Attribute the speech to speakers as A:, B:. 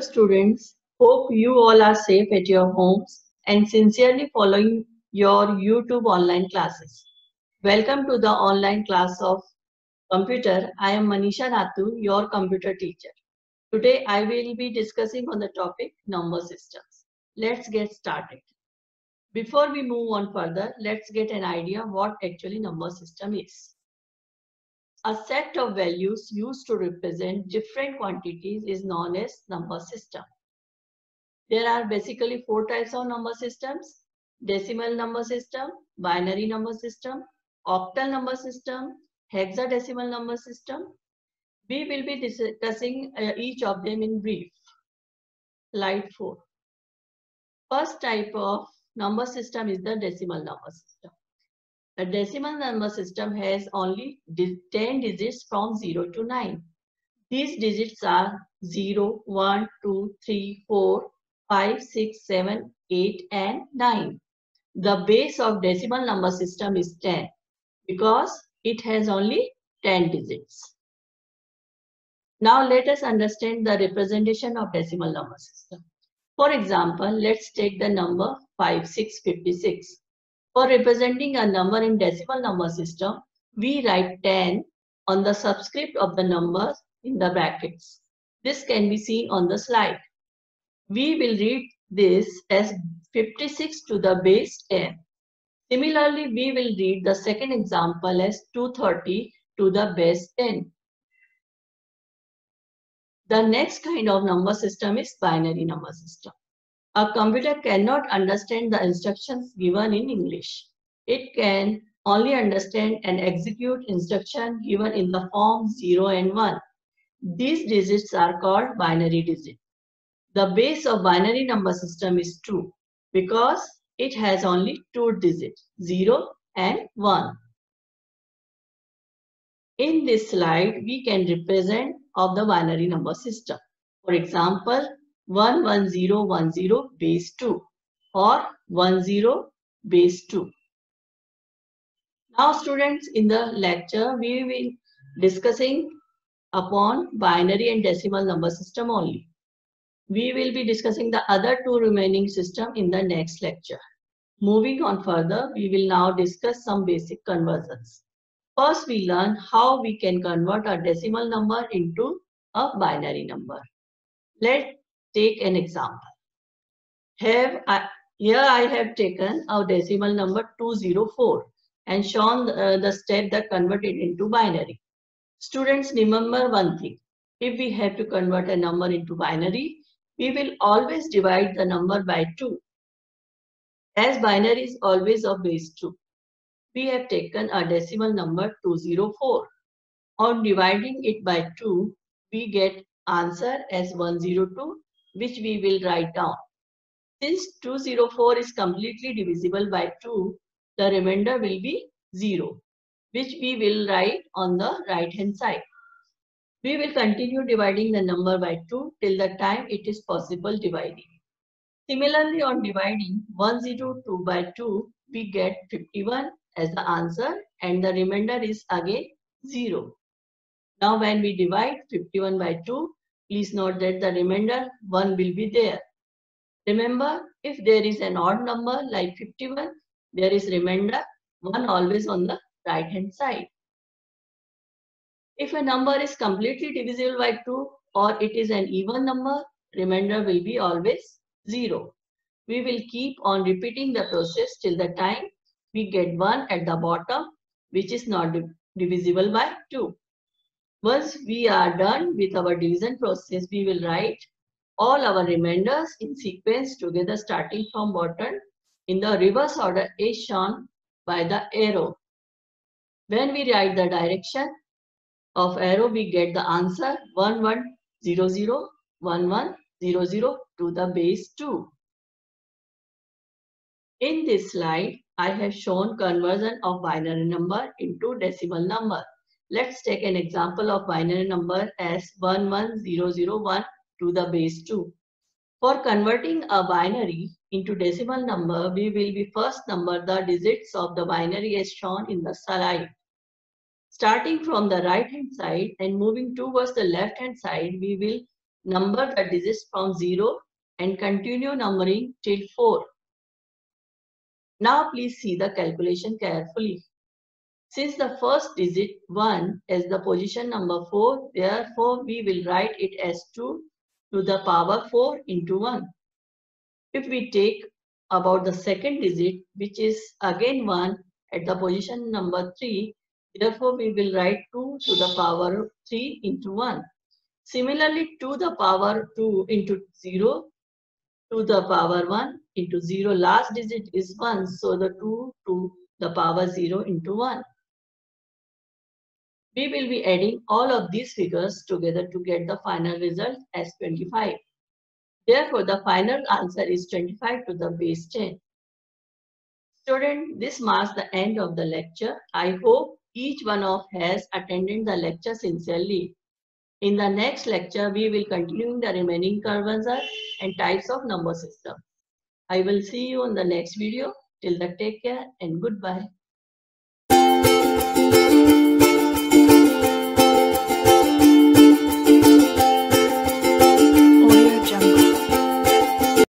A: students. Hope you all are safe at your homes and sincerely following your YouTube online classes. Welcome to the online class of computer. I am Manisha Ratu, your computer teacher. Today I will be discussing on the topic number systems. Let's get started. Before we move on further, let's get an idea what actually number system is. A set of values used to represent different quantities is known as number system. There are basically four types of number systems. Decimal number system, binary number system, octal number system, hexadecimal number system. We will be discussing uh, each of them in brief. Slide 4. First type of number system is the decimal number system. A decimal number system has only 10 digits from 0 to 9. These digits are 0, 1, 2, 3, 4, 5, 6, 7, 8 and 9. The base of decimal number system is 10 because it has only 10 digits. Now let us understand the representation of decimal number system. For example, let's take the number 5656. For representing a number in decimal number system, we write 10 on the subscript of the numbers in the brackets. This can be seen on the slide. We will read this as 56 to the base 10. Similarly, we will read the second example as 230 to the base 10. The next kind of number system is binary number system. A computer cannot understand the instructions given in English. It can only understand and execute instruction given in the form 0 and 1. These digits are called binary digits. The base of binary number system is 2 because it has only two digits 0 and 1. In this slide, we can represent of the binary number system. For example, 11010 base 2 or 10 base 2. Now students in the lecture we will discussing upon binary and decimal number system only. We will be discussing the other two remaining system in the next lecture. Moving on further, we will now discuss some basic conversions. First, we learn how we can convert a decimal number into a binary number. Let take an example. Have I, here I have taken a decimal number 204 and shown uh, the step that converted into binary. Students remember one thing. If we have to convert a number into binary, we will always divide the number by 2. As binary is always of base 2, we have taken a decimal number 204. On dividing it by 2, we get answer as 102 which we will write down. Since 204 is completely divisible by 2, the remainder will be 0, which we will write on the right hand side. We will continue dividing the number by 2 till the time it is possible dividing. Similarly, on dividing 102 by 2, we get 51 as the answer and the remainder is again 0. Now when we divide 51 by 2, Please note that the remainder 1 will be there. Remember, if there is an odd number like 51, there is remainder 1 always on the right hand side. If a number is completely divisible by 2 or it is an even number, remainder will be always 0. We will keep on repeating the process till the time we get 1 at the bottom which is not divisible by 2. Once we are done with our division process, we will write all our remainders in sequence together starting from bottom in the reverse order as shown by the arrow. When we write the direction of arrow, we get the answer 1100 1100 to the base 2. In this slide, I have shown conversion of binary number into decimal number. Let's take an example of binary number as 11001 to the base 2. For converting a binary into decimal number, we will be first number the digits of the binary as shown in the slide. Starting from the right hand side and moving towards the left hand side, we will Number the digits from 0 and continue numbering till 4. Now please see the calculation carefully. Since the first digit 1 is the position number 4, therefore we will write it as 2 to the power 4 into 1. If we take about the second digit, which is again 1 at the position number 3, therefore we will write 2 to the power 3 into 1. Similarly, to the power 2 into 0 to the power 1 into 0 last digit is 1 so the 2 to the power 0 into 1 we will be adding all of these figures together to get the final result as 25 therefore the final answer is 25 to the base 10 student this marks the end of the lecture i hope each one of has attended the lecture sincerely in the next lecture, we will continue the remaining conversion and types of number system. I will see you in the next video. Till then, take care and goodbye.